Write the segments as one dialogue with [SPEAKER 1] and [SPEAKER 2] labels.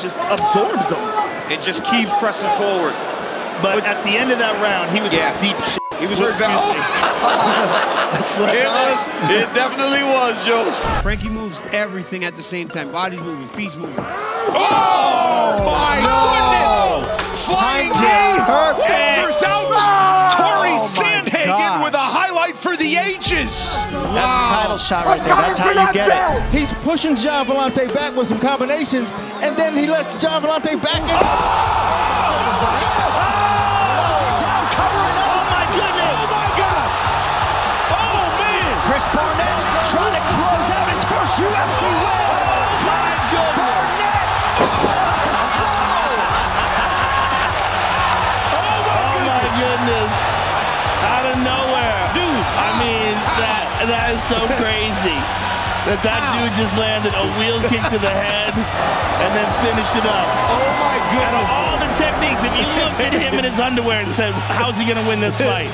[SPEAKER 1] just absorbs him.
[SPEAKER 2] And just keep pressing forward.
[SPEAKER 1] But, at the end of that round, he was
[SPEAKER 2] Yeah.
[SPEAKER 1] in deep shit.
[SPEAKER 2] He was hurt
[SPEAKER 1] Excuse
[SPEAKER 2] It, was, it definitely was, Joe.
[SPEAKER 3] Frankie moves everything at the same time. Body's moving, feet's moving.
[SPEAKER 2] Oh, my goodness! Flying knee!
[SPEAKER 1] Perfect.
[SPEAKER 2] The ages!
[SPEAKER 4] That's a title shot right there. That's how you get it. He's pushing John Volante back with some combinations, and then he lets John Volante back. And
[SPEAKER 1] Oh so crazy. That that dude just landed a wheel kick to the head and then finished it up.
[SPEAKER 2] Oh, my
[SPEAKER 1] Out of
[SPEAKER 2] goodness!
[SPEAKER 1] all the techniques, if you looked at him in his underwear and said, "How's he gonna win this fight?"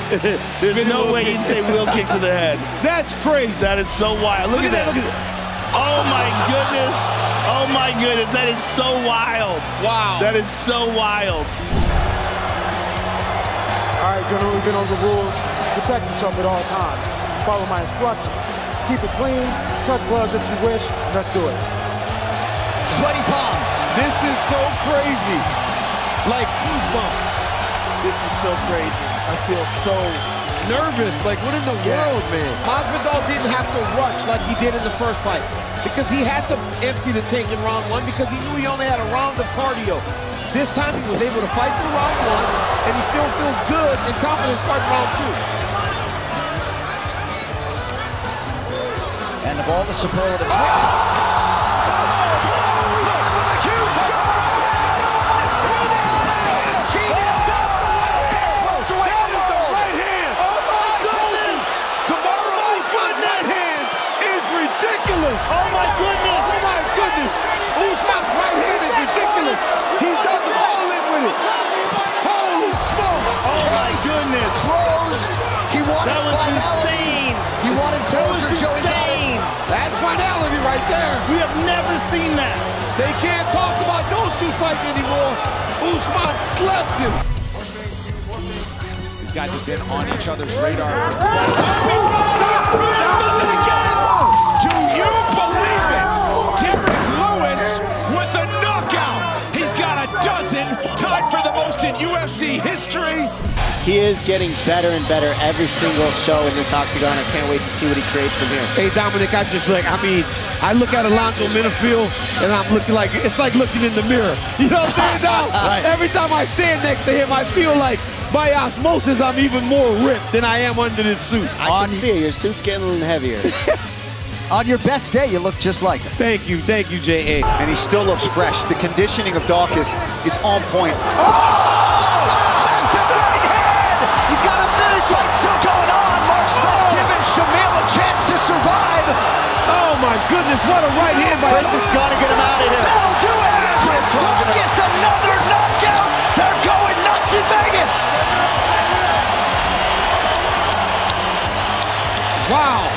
[SPEAKER 1] There's no way you'd say wheel kick to the head.
[SPEAKER 2] That's crazy.
[SPEAKER 1] That is so wild. Look,
[SPEAKER 2] Look
[SPEAKER 1] at
[SPEAKER 2] at that,
[SPEAKER 1] this.
[SPEAKER 2] look
[SPEAKER 1] Oh my goodness. Oh my goodness. That is so wild.
[SPEAKER 2] Wow.
[SPEAKER 1] That is so wild.
[SPEAKER 5] All right, gentlemen, we've been on the rules. Protect yourself at all times. Follow my instructions. Keep it clean. Touch gloves if you wish. Let's do it.
[SPEAKER 4] Sweaty palms.
[SPEAKER 2] This is so crazy. Like goosebumps.
[SPEAKER 1] This is so crazy. I feel so
[SPEAKER 2] Nervous. Like, what in the world, man?
[SPEAKER 6] Masvidal didn't have to rush like he did in the first fight because he had to empty the tank in round one because he knew he only had a round of cardio. This time he was able to fight through round one and he still feels good and confident starting round two.
[SPEAKER 4] And of all the superlatives.
[SPEAKER 2] Right
[SPEAKER 6] there.
[SPEAKER 1] We have never seen that.
[SPEAKER 6] They can't talk about those two fights anymore. Usman slept him.
[SPEAKER 7] These guys have been on each other's radar.
[SPEAKER 8] He is getting better and better every single show in this octagon. I can't wait to see what he creates from here.
[SPEAKER 6] Hey Dominic, I just like I mean, I look at Alonzo Menifield and I'm looking like it's like looking in the mirror. You know what I'm saying? Dom?
[SPEAKER 8] Right.
[SPEAKER 6] Every time I stand next to him, I feel like by osmosis I'm even more ripped than I am under this suit.
[SPEAKER 8] I can see it. Your suit's getting a little heavier.
[SPEAKER 4] On your best day, you look just like him.
[SPEAKER 6] Thank you, thank you, J.A.
[SPEAKER 4] And he still looks fresh. The conditioning of Daukaus is on point. Oh! He's got a finish fight still going on. Mark Smith oh. giving Shamil a chance to survive.
[SPEAKER 6] Oh my goodness, what a right hand by
[SPEAKER 4] Chris is gonna get him out of here. That'll do it. Chris Daukaus, another knockout. They're going nuts in Vegas.
[SPEAKER 6] Wow.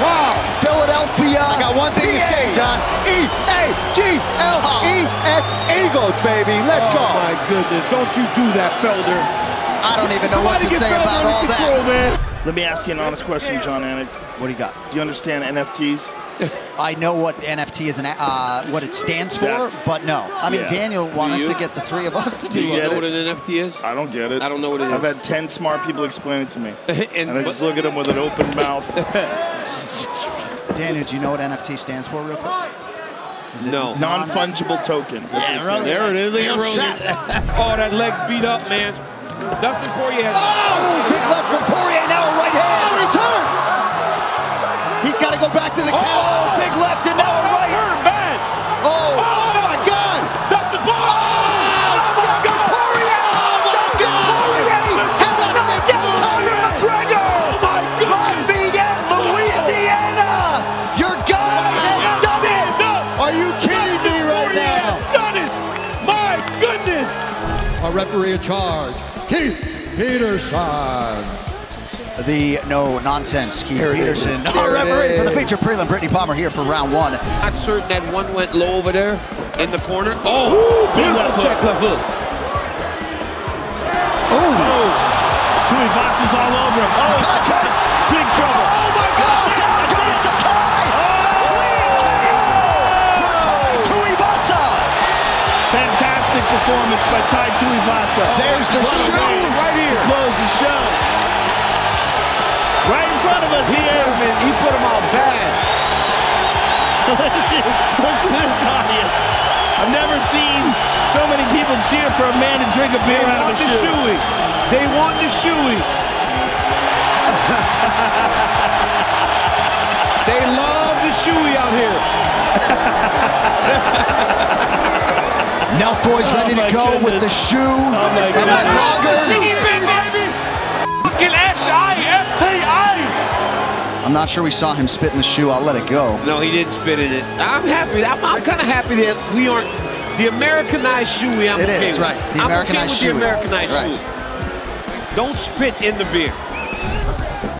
[SPEAKER 6] Wow.
[SPEAKER 4] Philadelphia. I got one thing to say, John. E A G L S baby. Let's go.
[SPEAKER 6] Oh my goodness, don't you do that, Felder.
[SPEAKER 4] I don't even know what to
[SPEAKER 6] Somebody get
[SPEAKER 4] say
[SPEAKER 6] Felder
[SPEAKER 4] about
[SPEAKER 6] under
[SPEAKER 4] all
[SPEAKER 6] control,
[SPEAKER 4] that.
[SPEAKER 6] man.
[SPEAKER 1] Let me ask you an honest question, Jon Anik.
[SPEAKER 4] What do you got?
[SPEAKER 1] Do you understand NFTs?
[SPEAKER 4] I know what NFT is and uh, what it stands for,
[SPEAKER 1] That's-
[SPEAKER 4] but no. I mean,
[SPEAKER 1] yeah.
[SPEAKER 4] Daniel wanted to get the three of us to
[SPEAKER 6] Do it.
[SPEAKER 4] do
[SPEAKER 6] you
[SPEAKER 1] get
[SPEAKER 6] know
[SPEAKER 1] it?
[SPEAKER 6] what an NFT is?
[SPEAKER 1] I don't get it.
[SPEAKER 6] I don't know what it
[SPEAKER 1] I've
[SPEAKER 6] is.
[SPEAKER 1] had 10 smart people explain it to me.
[SPEAKER 6] and
[SPEAKER 1] And I just look at them with an open mouth.
[SPEAKER 4] Daniel, do you know what NFT stands for, real quick? Is it
[SPEAKER 6] No.
[SPEAKER 4] non-
[SPEAKER 1] Non-fungible token. That's what it stands
[SPEAKER 6] There it is. Look
[SPEAKER 4] Damn
[SPEAKER 6] at Rogan. oh, that leg's beat up, man. Dustin Poirier has
[SPEAKER 4] Oh, big left from Poirier, now a right hand. Oh, he's hurt. He's got to go back to the oh! count. Oh, big left and A
[SPEAKER 5] referee in charge, Keith Peterson.
[SPEAKER 4] the no nonsense Keith
[SPEAKER 9] There
[SPEAKER 4] Peterson.
[SPEAKER 9] is.
[SPEAKER 4] Our
[SPEAKER 9] There it
[SPEAKER 4] referee for the feature prelim, Brittney Palmer here for round one.
[SPEAKER 6] Not certain that one went low over there in the corner. Oh,
[SPEAKER 1] big
[SPEAKER 6] beautiful
[SPEAKER 1] left
[SPEAKER 6] check left hook.
[SPEAKER 1] Oh, Tuivasa all over him. Oh,
[SPEAKER 4] Sakai.
[SPEAKER 1] big trouble.
[SPEAKER 6] Oh my God!
[SPEAKER 1] Performance by Tai Tuivasa.
[SPEAKER 4] There's the shoe.
[SPEAKER 6] Right here.
[SPEAKER 1] Close the show. Right in front of us here.
[SPEAKER 6] He put him out bad.
[SPEAKER 1] Listen to this audience. I've never seen so many people cheer for a man to drink a beer
[SPEAKER 6] They
[SPEAKER 1] out of
[SPEAKER 6] want
[SPEAKER 1] a
[SPEAKER 6] the
[SPEAKER 1] shoe.
[SPEAKER 6] shoey. They want the shoey. they love the shoey out here.
[SPEAKER 4] Nelk Boys ready
[SPEAKER 1] Oh,
[SPEAKER 4] to go with the shoe
[SPEAKER 1] Oh, my
[SPEAKER 4] and the
[SPEAKER 1] goodness.
[SPEAKER 4] Roger.
[SPEAKER 6] Fucking S-I-F-T-I.
[SPEAKER 4] I'm not sure we saw him spit in the shoe. I'll let it go.
[SPEAKER 6] No, he didn't spit in it. I'm happy. I'm, I'm kind of happy that we aren't the Americanized shoe. I'm
[SPEAKER 4] It
[SPEAKER 6] okay
[SPEAKER 4] is,
[SPEAKER 6] with.
[SPEAKER 4] right. The
[SPEAKER 6] I'm
[SPEAKER 4] Americanized
[SPEAKER 6] okay with
[SPEAKER 4] shoey.
[SPEAKER 6] the Americanized
[SPEAKER 4] Right.
[SPEAKER 6] shoey. Don't spit in the beer.